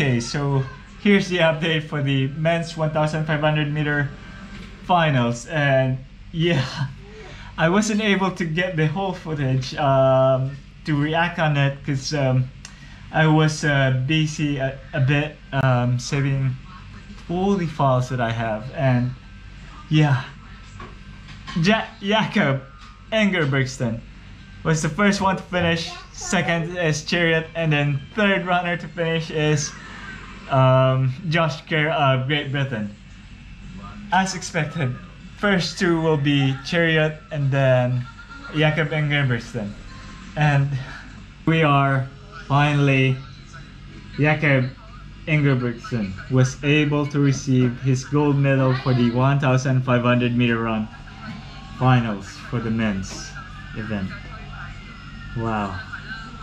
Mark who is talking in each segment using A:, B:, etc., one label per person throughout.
A: Okay, so here's the update for the men's 1500 meter finals and yeah I wasn't able to get the whole footage um, to react on it because um, I was uh, busy a, a bit um, saving all the files that I have and yeah. Ja Jakob Ingebrigtsen was the first one to finish second is Cheruiyot, and then third runner to finish is um, Josh Kerr of Great Britain as expected first two will be Cheruiyot and then Jakob Ingebrigtsen and we are finally Jakob Ingebrigtsen was able to receive his gold medal for the 1500 meter run finals for the men's event. Wow.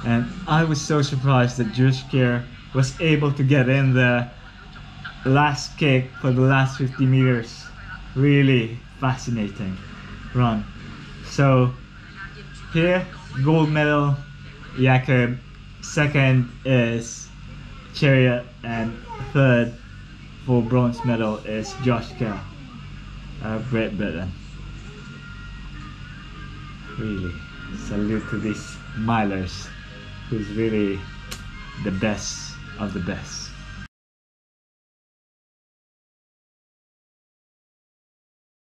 A: And I was so surprised that Josh Kerr was able to get in the last kick for the last 50 meters. Really fascinating run. So here, gold medal, Jakob. Second is Cheruiyot and third for bronze medal is Josh Kerr Great Britain. Really, salute to these milers who's really the best of the best.